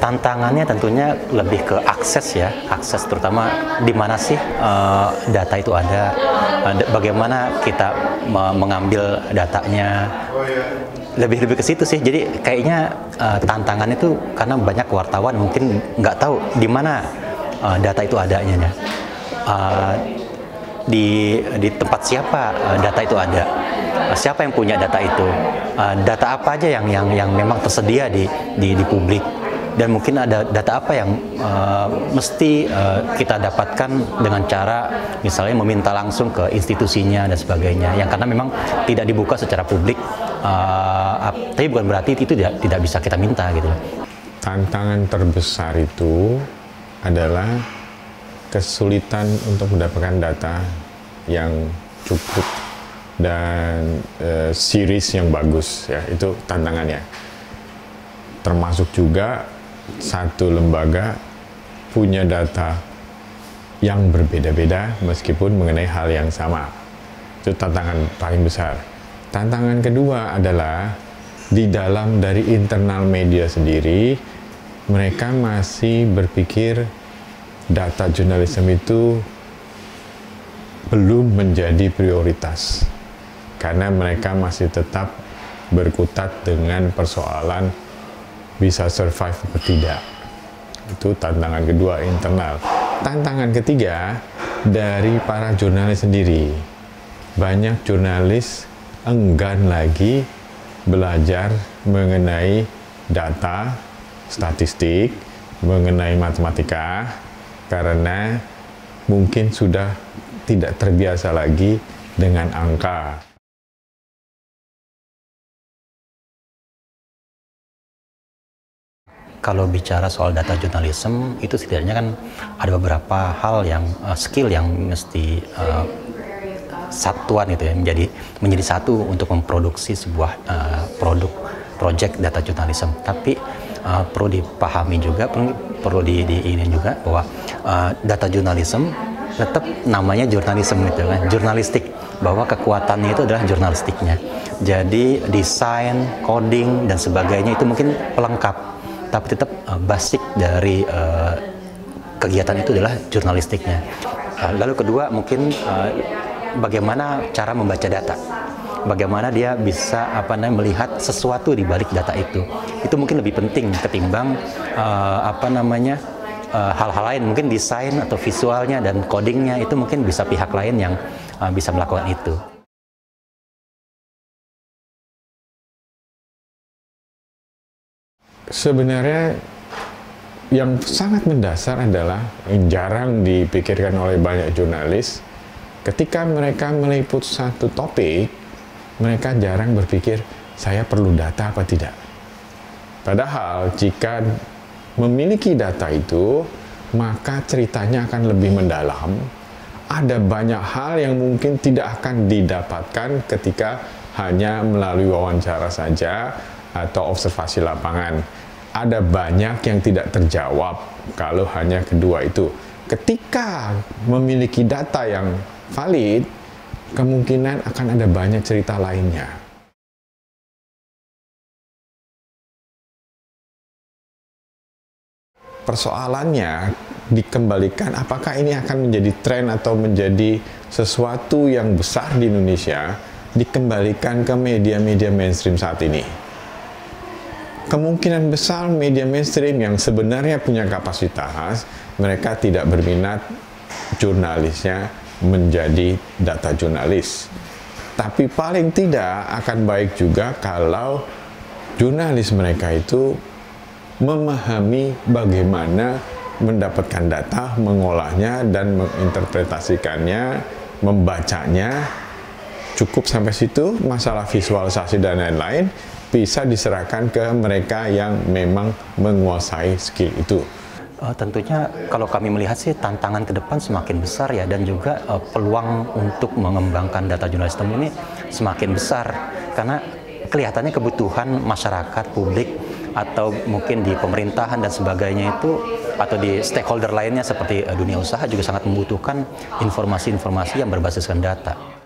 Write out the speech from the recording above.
tantangannya tentunya lebih ke akses ya, akses terutama di mana sih uh, data itu ada, uh, bagaimana kita mengambil datanya, lebih lebih ke situ sih. Jadi kayaknya uh, tantangan itu karena banyak wartawan mungkin nggak tahu di mana uh, data itu adanya ya. Uh, di di tempat siapa data itu ada siapa yang punya data itu data apa aja yang yang yang memang tersedia di di, di publik dan mungkin ada data apa yang uh, mesti uh, kita dapatkan dengan cara misalnya meminta langsung ke institusinya dan sebagainya. Yang karena memang tidak dibuka secara publik uh, tapi bukan berarti itu tidak tidak bisa kita minta gitu tantangan terbesar itu adalah kesulitan untuk mendapatkan data yang cukup dan uh, series yang bagus ya. Itu tantangannya. Termasuk juga satu lembaga punya data yang berbeda-beda meskipun mengenai hal yang sama. Itu tantangan paling besar. Tantangan kedua adalah di dalam dari internal media sendiri mereka masih berpikir data jurnalisme itu belum menjadi prioritas karena mereka masih tetap berkutat dengan persoalan bisa survive atau tidak. Itu tantangan kedua internal. Tantangan ketiga dari para jurnalis sendiri. Banyak jurnalis enggan lagi belajar mengenai data, statistik, mengenai matematika karena mungkin sudah tidak terbiasa lagi dengan angka. Kalau bicara soal data jurnalisme itu setidaknya kan ada beberapa hal yang uh, skill yang mesti uh, satuan itu ya menjadi menjadi satu untuk memproduksi sebuah uh, produk project data jurnalisme. Tapi uh, perlu dipahami juga perlu perlu di, di ini juga bahwa uh, data jurnalisme tetap namanya jurnalisme itu kan jurnalistik. Bahwa kekuatannya itu adalah jurnalistiknya. Jadi desain coding dan sebagainya itu mungkin pelengkap tapi tetap uh, basic dari uh, kegiatan itu adalah jurnalistiknya. Uh, lalu kedua mungkin uh, bagaimana cara membaca data. Bagaimana dia bisa apa namanya melihat sesuatu di balik data itu. Itu mungkin lebih penting ketimbang uh, apa namanya hal-hal uh, lain mungkin desain atau visualnya dan codingnya itu mungkin bisa pihak lain yang uh, bisa melakukan itu. Sebenarnya yang sangat mendasar adalah yang jarang dipikirkan oleh banyak jurnalis ketika mereka meliput satu topik mereka jarang berpikir saya perlu data apa tidak padahal jika memiliki data itu maka ceritanya akan lebih mendalam ada banyak hal yang mungkin tidak akan didapatkan ketika hanya melalui wawancara saja atau observasi lapangan. Ada banyak yang tidak terjawab kalau hanya kedua itu. Ketika memiliki data yang valid, kemungkinan akan ada banyak cerita lainnya. Persoalannya dikembalikan apakah ini akan menjadi tren atau menjadi sesuatu yang besar di Indonesia dikembalikan ke media-media mainstream saat ini kemungkinan besar media mainstream yang sebenarnya punya kapasitas, mereka tidak berminat jurnalisnya menjadi data jurnalis. Tapi paling tidak akan baik juga kalau jurnalis mereka itu memahami bagaimana mendapatkan data, mengolahnya dan menginterpretasikannya, membacanya. Cukup sampai situ masalah visualisasi dan lain-lain bisa diserahkan ke mereka yang memang menguasai skill itu. Uh, tentunya kalau kami melihat sih tantangan ke depan semakin besar ya dan juga uh, peluang untuk mengembangkan data jurnalisme ini semakin besar karena kelihatannya kebutuhan masyarakat publik atau mungkin di pemerintahan dan sebagainya itu atau di stakeholder lainnya seperti uh, dunia usaha juga sangat membutuhkan informasi-informasi yang berbasiskan data.